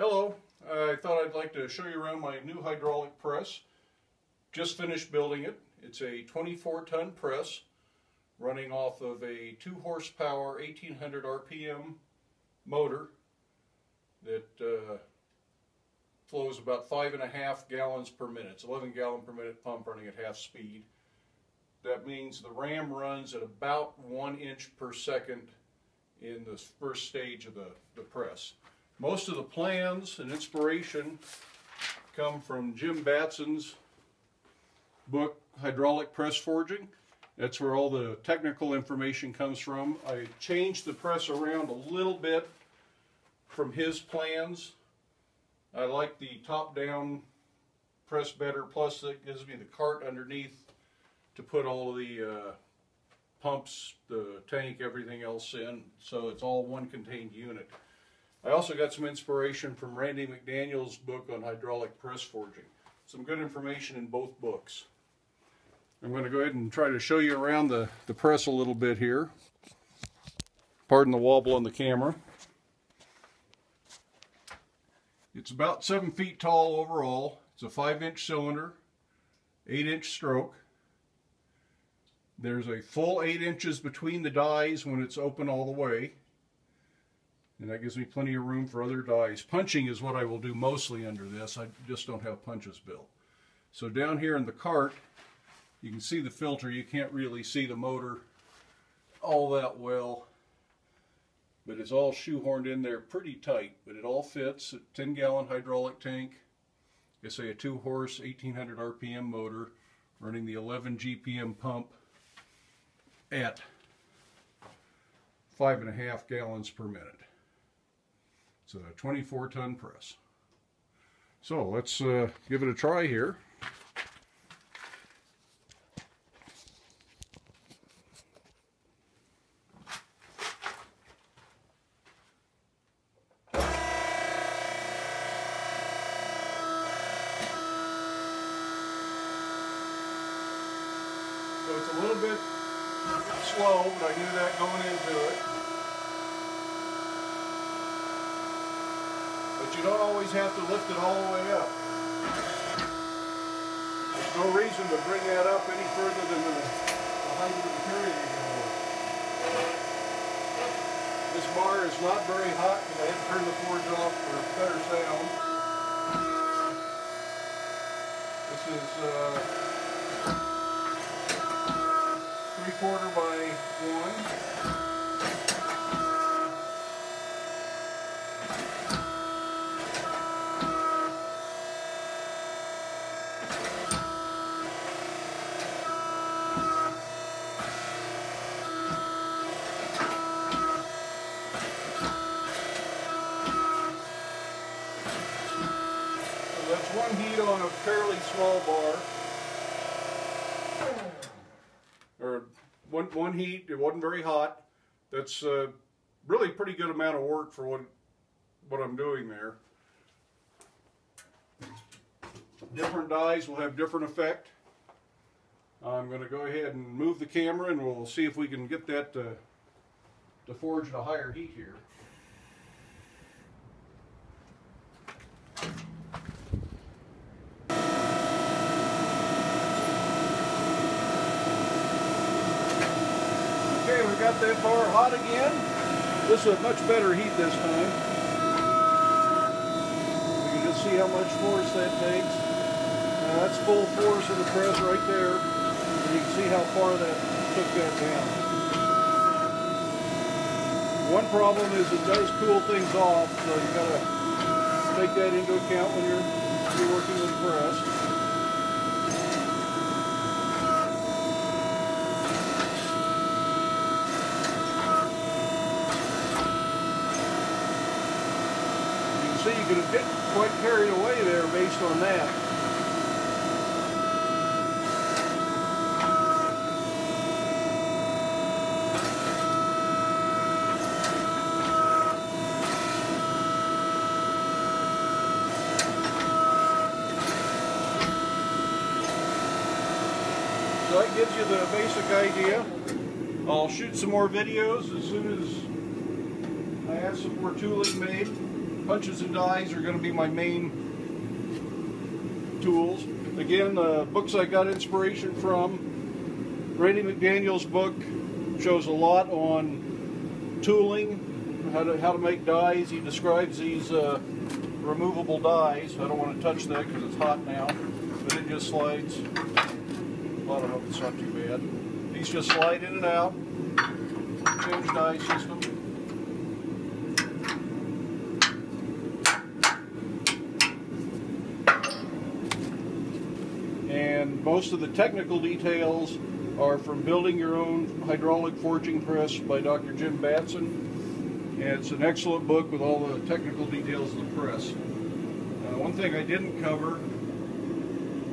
Hello, I thought I'd like to show you around my new hydraulic press. Just finished building it. It's a 24 ton press running off of a 2 horsepower 1800 RPM motor that uh, flows about five and a half gallons per minute. It's 11 gallon per minute pump running at half speed. That means the ram runs at about one inch per second in the first stage of the, the press. Most of the plans and inspiration come from Jim Batson's book, Hydraulic Press Forging. That's where all the technical information comes from. I changed the press around a little bit from his plans. I like the top-down press better, plus it gives me the cart underneath to put all of the uh, pumps, the tank, everything else in, so it's all one contained unit. I also got some inspiration from Randy McDaniel's book on hydraulic press forging. Some good information in both books. I'm going to go ahead and try to show you around the, the press a little bit here. Pardon the wobble on the camera. It's about seven feet tall overall. It's a five inch cylinder, eight inch stroke. There's a full eight inches between the dies when it's open all the way. And that gives me plenty of room for other dies. Punching is what I will do mostly under this. I just don't have punches built. So down here in the cart, you can see the filter. You can't really see the motor all that well. But it's all shoehorned in there pretty tight. But it all fits. A 10 gallon hydraulic tank. I say a 2 horse 1800 RPM motor running the 11 GPM pump at five and a half gallons per minute. It's a 24 ton press. So let's uh, give it a try here. So it's a little bit slow, but I knew that going into it. You don't always have to lift it all the way up. There's no reason to bring that up any further than the, the height of the material you're work. This bar is not very hot because I had to turn the forge off for better sound. This is uh, three quarter by one. So that's one heat on a fairly small bar. Or one, one heat, it wasn't very hot. That's uh, really pretty good amount of work for what, what I'm doing there. Different dies will have different effect. I'm going to go ahead and move the camera and we'll see if we can get that to, to forge at a higher heat here. Got that bar hot again. This is a much better heat this time. You can just see how much force that takes. Now that's full force of the press right there. And you can see how far that took that down. One problem is it does cool things off, so you gotta take that into account when you're, you're working with the press. See you could get quite carried away there based on that. So that gives you the basic idea. I'll shoot some more videos as soon as I have some more tooling made. Punches and dies are going to be my main tools. Again, the books I got inspiration from, Randy McDaniel's book shows a lot on tooling, how to, how to make dies. He describes these uh, removable dies. I don't want to touch that because it's hot now, but it just slides. A lot of them, it's not too bad. These just slide in and out. Change die system. And most of the technical details are from Building Your Own Hydraulic Forging Press by Dr. Jim Batson. And it's an excellent book with all the technical details of the press. Uh, one thing I didn't cover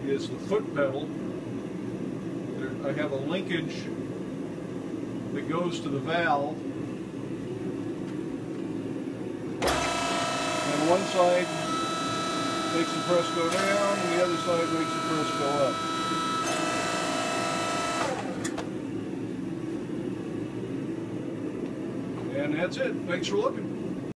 is the foot pedal. There, I have a linkage that goes to the valve. And one side makes the press go down, and the other side makes the press go up. And that's it. Thanks for looking.